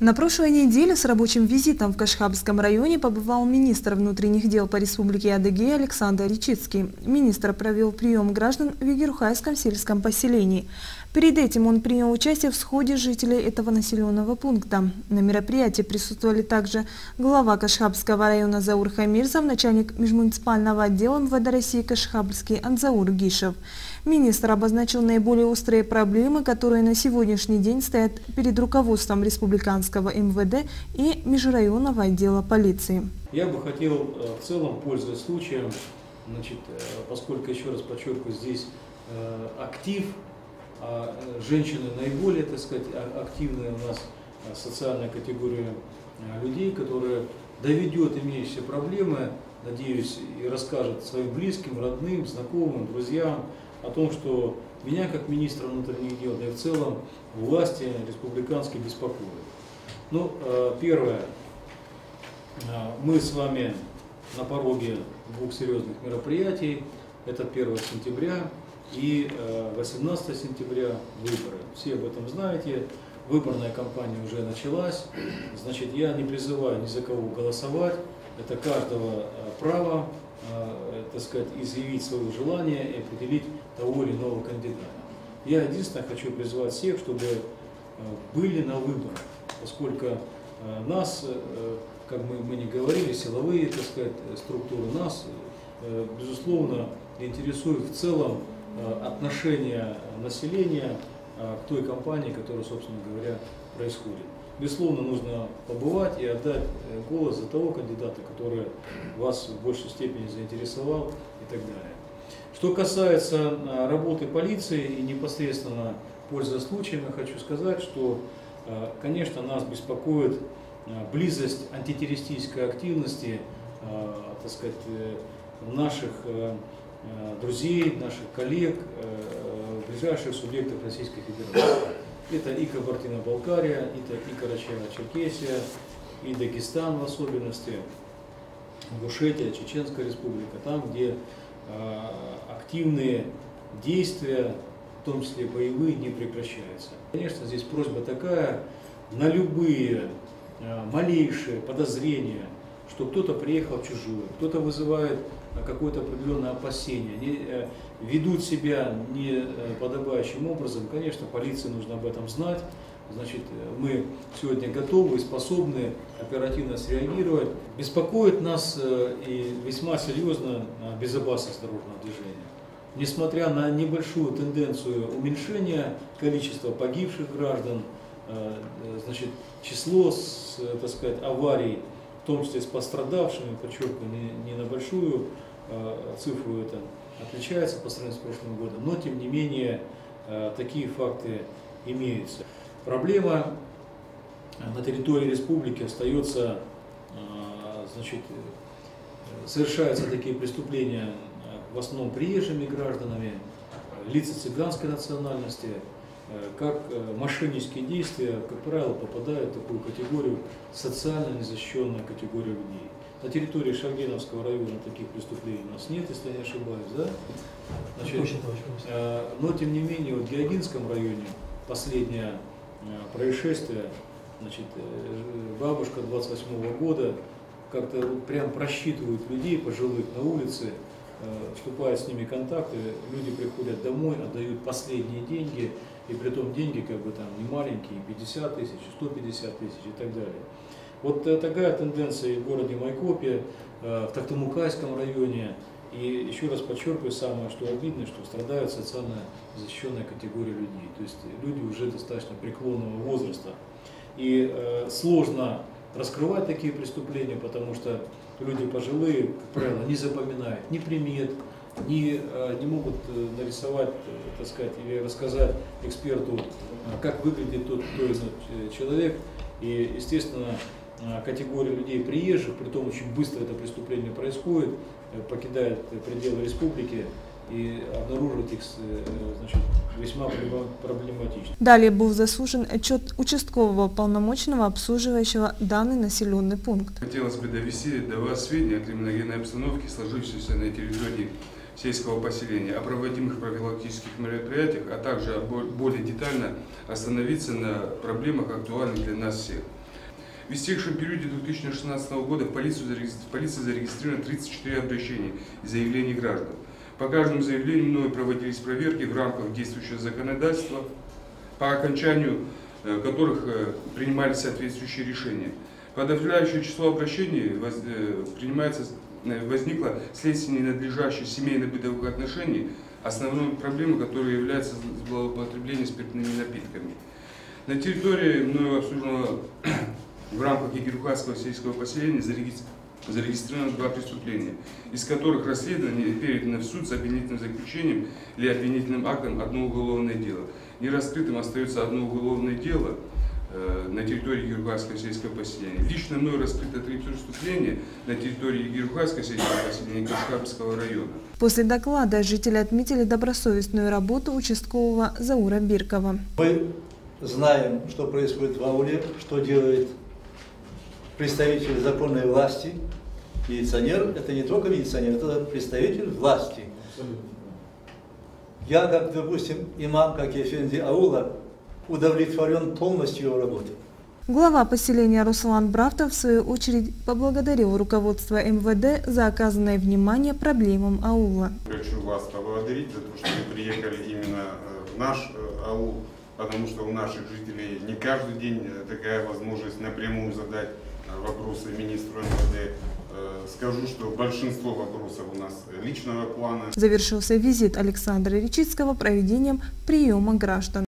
На прошлой неделе с рабочим визитом в Кашхабском районе побывал министр внутренних дел по республике Адыгея Александр Ричицкий. Министр провел прием граждан в Егерухайском сельском поселении. Перед этим он принял участие в сходе жителей этого населенного пункта. На мероприятии присутствовали также глава Кашхабского района Заур Хамирзов, начальник межмуниципального отдела МВД России Кашхабский Анзаур Гишев. Министр обозначил наиболее острые проблемы, которые на сегодняшний день стоят перед руководством республиканского МВД и межрайонного отдела полиции. Я бы хотел э, в целом, пользуясь случаем, значит, э, поскольку, еще раз подчеркиваю, здесь э, актив, а женщины наиболее, так сказать, а, активная у нас социальная категория людей, которая доведет имеющиеся проблемы, надеюсь, и расскажет своим близким, родным, знакомым, друзьям, о том, что меня как министра внутренних дел, да и в целом власти республиканские беспокоят. Ну, э, первое, э, мы с вами на пороге двух серьезных мероприятий. Это 1 сентября и 18 э, сентября выборы. Все об этом знаете. Выборная кампания уже началась. Значит, я не призываю ни за кого голосовать. Это каждого право Э, так сказать, изъявить свое желание и определить того или иного кандидата. Я единственное хочу призвать всех, чтобы э, были на выборах, поскольку э, нас, как мы, мы не говорили, силовые, так сказать, структуры нас, безусловно, интересуют в целом отношение населения к той кампании, которая, собственно говоря, происходит безусловно, нужно побывать и отдать э, голос за того кандидата, который вас в большей степени заинтересовал и так далее. Что касается э, работы полиции и непосредственно пользуясь случаем, я хочу сказать, что, э, конечно, нас беспокоит близость антитеррористической активности, так сказать, наших друзей, наших коллег, ближайших субъектов Российской Федерации. Это и Кабардино-Балкария, это и Карачаево-Черкесия, и Дагестан в особенности, Ингушетия, Чеченская республика, там, где э, активные действия, в том числе боевые, не прекращаются. Конечно, здесь просьба такая, на любые э, малейшие подозрения, что кто-то приехал чужой, кто-то вызывает какое-то определенное опасение, не, э, ведут себя не э, подобающим образом, конечно, полиции нужно об этом знать. Значит, э, мы сегодня готовы и способны оперативно среагировать. Беспокоит нас и весьма серьезно безопасность дорожного движения. Несмотря на небольшую тенденцию уменьшения количества погибших граждан, значит, число, так сказать, аварий, в том числе с пострадавшими, подчеркиваю, не, не на большую Э, цифру это отличается по сравнению с прошлым годом, но тем не менее э, такие факты имеются. Проблема на территории республики остается, э, значит, совершаются такие преступления в основном приезжими гражданами, лица цыганской национальности, как мошеннические действия, как правило, попадают в такую категорию социально незащищенная категория людей. На территории Шаргеновского района таких преступлений у нас нет, если я не ошибаюсь, да? Значит, э, но тем не менее, в Геогинском районе последнее э, происшествие, значит, э, бабушка 28 -го года как-то прям просчитывают людей пожилых на улице, э, вступают с ними контакты, люди приходят домой, отдают последние деньги, и при том деньги как бы там не маленькие, 50 тысяч, 150 тысяч и так далее. Вот э, такая тенденция в городе Майкопе, э, в Тахтамукайском районе. И еще раз подчеркиваю самое, что обидно, что страдают социально защищенная категория людей. То есть люди уже достаточно преклонного возраста. И э, сложно раскрывать такие преступления, потому что люди пожилые, как правило, не запоминают ни примет, не, не могут нарисовать, так сказать, или рассказать эксперту, как выглядит тот, той человек. И, естественно, Э, категория людей приезжих, при том очень быстро это преступление происходит, э, покидает пределы республики и обнаруживать их э, значит, весьма проблематично. Далее был заслужен отчет участкового полномочного, обслуживающего данный населенный пункт. Хотелось бы довести до вас сведения о криминогенной обстановке, сложившейся на территории сельского поселения, о проводимых профилактических мероприятиях, а также более детально остановиться на проблемах, актуальных для нас всех. В истекшем периоде 2016 года в, полицию в полиции зарегистрировано 34 обращения и заявлений граждан. По каждому заявлению мною проводились проверки в рамках действующего законодательства, по окончанию э, которых э, принимались соответствующие решения. Подавляющее число обращений э, принимается, э, возникло вследствие ненадлежащих семейно-бытовых отношений, основной проблемой которой является злоупотребление спиртными напитками. На территории мною обслуженного в рамках Егерухадского сельского поселения зарегис- зарегистрировано два преступления, из которых расследование передано в суд с обвинительным заключением или обвинительным актом одно уголовное дело. Нераскрытым остается одно уголовное дело на территории Егерухадского сельского поселения. Лично мной раскрыто три преступления на территории Егерухадского сельского поселения Кашкабского района. После доклада жители отметили добросовестную работу участкового Заура Биркова. Мы знаем, что происходит в ауле, что делает представитель законной власти. Милиционер – это не только милиционер, это представитель власти. Я, как, допустим, имам, как Ефенди аула, удовлетворен полностью его работой. Глава поселения Руслан Бравтов в свою очередь поблагодарил руководство МВД за оказанное внимание проблемам аула. Хочу вас поблагодарить за то, что вы приехали именно э, в наш э, аул, потому что у наших жителей не каждый день э, такая возможность напрямую задать вопросы министру МВД. Скажу, что большинство вопросов у нас личного плана. Завершился визит Александра Речицкого проведением приема граждан.